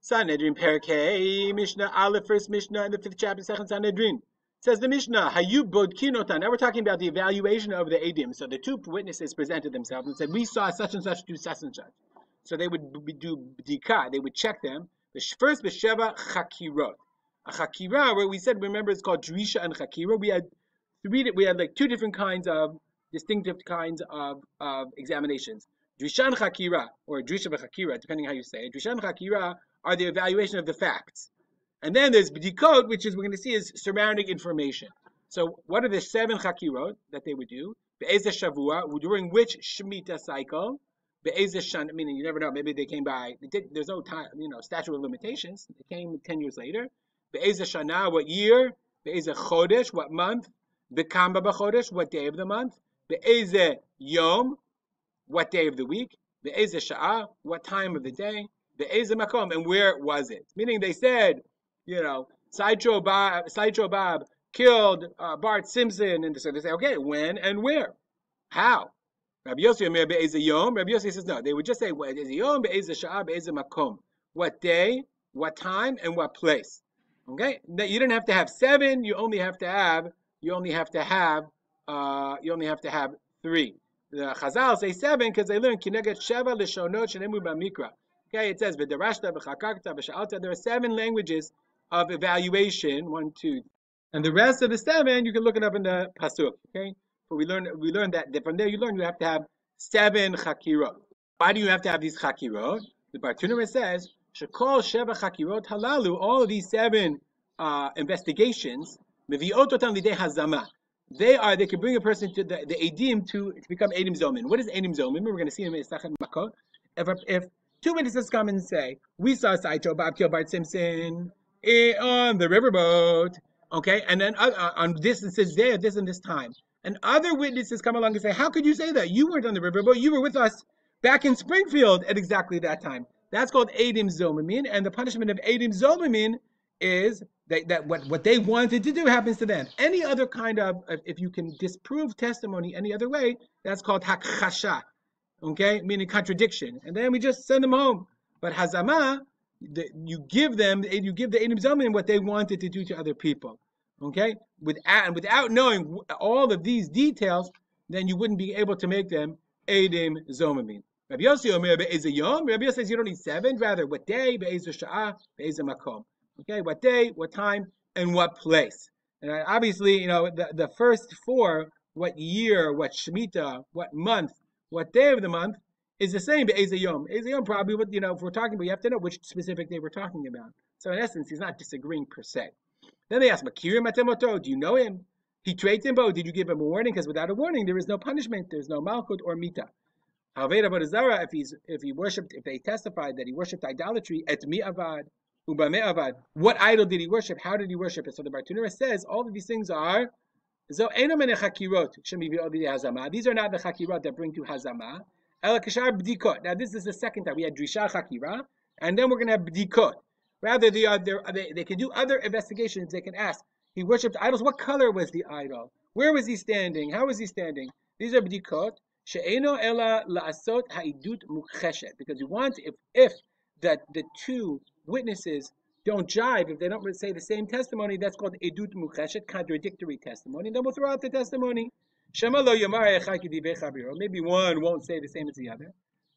Sanhedrin Perek Hei, Mishnah Aleph, first Mishnah in the fifth chapter, second Sanhedrin. Says the Mishnah, Hayub Bodkinotan. Now we're talking about the evaluation of the Adim. So the two witnesses presented themselves and said, We saw such and such do such and such. So they would do bdika, they would check them. The first Besheva Chakirot. A Chakira, where we said, remember, it's called Drisha and Chakira. We had three, we had like two different kinds of distinctive kinds of, of examinations. Drishan Chakira, or Drisha Chakira, depending how you say it. Drishan Chakira are the evaluation of the facts. And then there's B'dikot, which is we're going to see is surrounding information. So what are the seven Chakirot that they would do? Be'ezah Shavua, during which Shemitah cycle? Be'ezah Shan, meaning you never know, maybe they came by, they did, there's no time, you know, statute of limitations. They came 10 years later. Be'ezah Shana, what year? Be'ezah Chodesh, what month? Be'kamba B'chodesh, what day of the month? Be'ezah Yom, what day of the week? Be'ezah Sha'ah, what time of the day? Be'ezah Makom, and where was it? Meaning they said, you know, Sideshow Bob, Sideshow Bob killed uh, Bart Simpson, and they say, okay, when and where? How? Rabbi Yossi Omer yom. Rabbi Yossi says no. They would just say be'ezah yom, be'ezah. What day, what time, and what place. Okay, you don't have to have seven. You only have to have. You only have to have. Uh, you only have to have three. The Chazal say seven because they learn kineget sheva leshonot shenemu b'mikra. Okay, it says v'derashta v'chakakta v'sha'alta. There are seven languages of evaluation. One, two, and the rest of the seven you can look it up in the pasuk. Okay, but we learn we learned that from there you learn you have to have seven chakirot. Why do you have to have these chakirot? The Bartenura says shekol sheva chakirot halalu. All of these seven uh, investigations hazama. They are they can bring a person to the, the edim to, to become edim zomin. What is edim zomin? We're going to see in Mesachet Makot. If, if two witnesses come and say, "We saw Sideshow Bob kill Bart Simpson on the riverboat," okay, and then uh, on this it says there, this and this time, and other witnesses come along and say, "How could you say that? You weren't on the riverboat. You were with us back in Springfield at exactly that time." That's called edim zomin, and the punishment of edim zomin is that, that what, what they wanted to do happens to them. Any other kind of, if you can disprove testimony any other way, that's called hakchasha, okay, meaning contradiction. And then we just send them home. But hazama, the, you give them, you give the Edim Zomin what they wanted to do to other people, okay? Without, and without knowing all of these details, then you wouldn't be able to make them Edim Zomin. Rabbi Yossi Omer be'ezah yom. Rabbi Yossi says you don't need seven, rather what day, be'ezah sha'ah, be'ezah makom. Okay, what day, what time, and what place. And obviously, you know, the, the first four, what year, what Shemitah, what month, what day of the month, is the same, but Yom. Yom probably, what, you know, if we're talking about, you have to know which specific day we're talking about. So in essence, he's not disagreeing per se. Then they ask, Makirim Matemoto, do you know him? He trades him both. Did you give him a warning? Because without a warning, there is no punishment. There's no malchut or mita. However, if he's if he worshipped, if they testified that he worshipped idolatry, et mi avad, what idol did he worship? How did he worship it? So the Bartenura says all of these things are these are not the chakirot that bring to hazama. Now this is the second time we had drisha chakira, and then we're going to have bdikot. Rather, they are they, they can do other investigations. They can ask. He worshipped idols. What color was the idol? Where was he standing? How was he standing? These are bdikot. Because we want if if that the two witnesses don't jive, if they don't say the same testimony, that's called edut mucheshet, contradictory testimony. Then we'll throw out the testimony. Maybe one won't say the same as the other.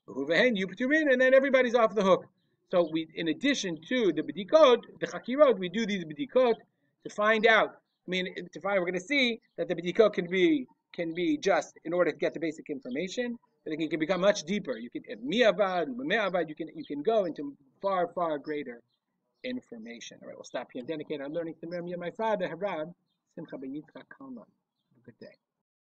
And then everybody's off the hook. So we, in addition to the b'dikot, the chakirot, we do these b'dikot to find out. I mean, to find, we're going to see that the b'dikot can be can be just in order to get the basic information, but it can become much deeper. You can miavad, me'avad, you can you can go into far, far greater information. All right, we'll stop here and dedicate our learning to Miriam, my father, Harab, Simcha B'Yitzchak Kalman. Have a good day.